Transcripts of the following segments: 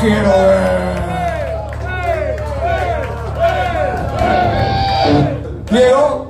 quiero ver. Quiero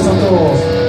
したと